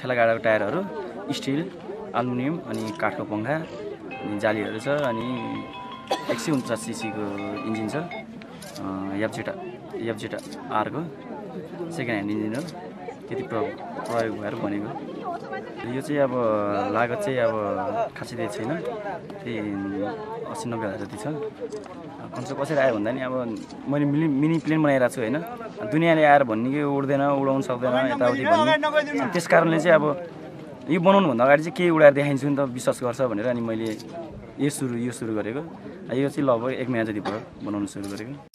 ठेलागाडाको टायरहरू still aluminium अनि काठको पङ्खा अनि जालीहरू छ अनि एक सय उन्चास सिसीको इन्जिन छ। एफजेटा एफजेटा आरको सेकेन्ड ह्यान्ड इन्जिन हो। त्यति प्र प्रयोग भएर बनेको। यो चाहिँ अब लागत चाहिँ अब खासै त्यही छैन। त्यही असी नब्बे हजार जति छ। कन्सेप्ट कसरी आयो भन्दा नि अब मैले मिनी मिनी प्लेन बनाइरहेको छु होइन। दुनियाँले आएर भन्ने कि उड्दैन उडाउनु सक्दैन यताउति भन्ने। त्यस कारणले चाहिँ अब यो बनाउनुभन्दा अगाडि चाहिँ केही उडाएर देखाइन्छु नि त विश्वास गर्छ भनेर अनि मैले यो सुरु यो सुरु गरेको। यो चाहिँ लगभग एक महिना जति भयो बनाउनु सुरु गरेको।